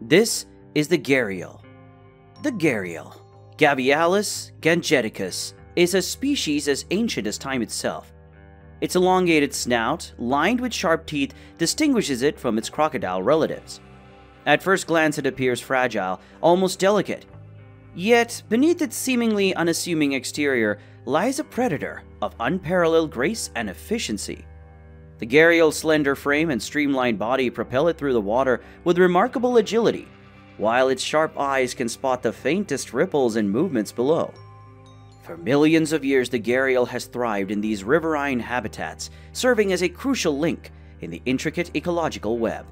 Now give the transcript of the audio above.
This is the gharial. The gharial, Gavialis gangeticus, is a species as ancient as time itself. Its elongated snout, lined with sharp teeth, distinguishes it from its crocodile relatives. At first glance, it appears fragile, almost delicate. Yet, beneath its seemingly unassuming exterior lies a predator of unparalleled grace and efficiency. The gharial's slender frame and streamlined body propel it through the water with remarkable agility, while its sharp eyes can spot the faintest ripples and movements below. For millions of years, the gharial has thrived in these riverine habitats, serving as a crucial link in the intricate ecological web.